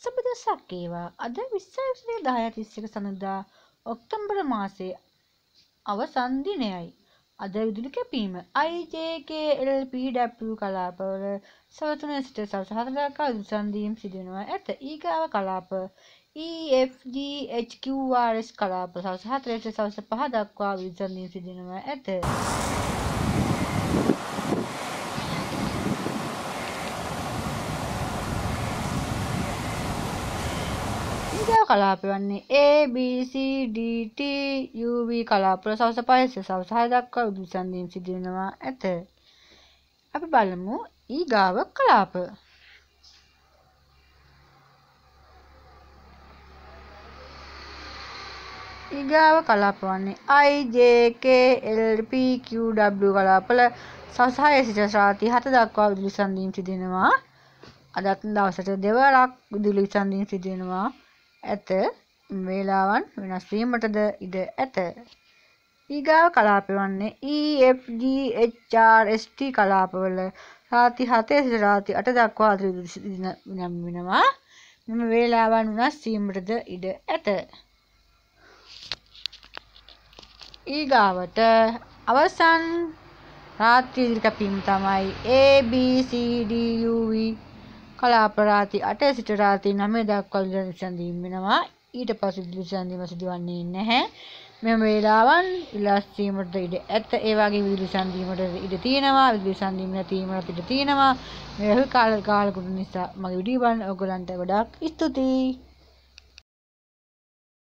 සුබ දවසක් ඒවා. අද 20 10 31 සඳුදා ඔක්තෝබර් මාසයේ අවසන් දිනයයි. අද විදුලි කැපීම IJKLPW කලාපවල සවස් 3 සිට සවස් 4 දක්වා විදුලි සන්දීම් සිදුවනවා ඇත. ඊගාව කලාප EFGHQRS කලාප සවස් 4 සිට සවස් 5 දක්වා විදුලි සන්දීම් සිදුවනවා ඇත. ඊගාව කලාප වන්නේ A B C D T U V කලාපවල සවස් 5 සිට සවස් 6 දක්වා විදුලි සන්දීම් සිදු වෙනවා ඇත. අපි බලමු ඊගාව කලාප. ඊගාව කලාප වන්නේ I J K L P Q W කලාපවල සවස් 6 සිට රාත්‍රී 7 දක්වා විදුලි සන්දීම් සිදු වෙනවා. අදත් දවසට දෙවරක් විදුලි සන්දීම් සිදු වෙනවා. ඇත වේලාවන් වෙනස් වීමටද ඉඩ ඇත. ඊගාව කලාපය වන්නේ EFGHRST කලාපවල රාත්‍රී 7 සිට රාත්‍රී 8 දක්වා අතිරික්ත දින වෙනවා. මෙම වේලාවන් වෙනස් වීමටද ඉඩ ඇත. ඊගාවට අවසන් රාත්‍රී ඉදිරි කැපීම තමයි ABCDUV කලාප රාත්‍රී 8 සිට රාත්‍රී 9 දක්වා විදුලි සැදීම් වෙනවා. ඊට පසු විදුලි සැදීම සිදුවන්නේ නැහැ. මෙම වේලාවන් විලාස වීමට ඉඩ ඇත. ඒ වගේම විදුලි සැදීමට ඉඩ තියෙනවා. විදුලි සැදීම නැතිවීමට ඉඩ තියෙනවා. මේ කාල කාලකුඩු නිසා මගේ වීඩියෝ බලන ඔයගලන්ට ගොඩාක් ස්තුතියි.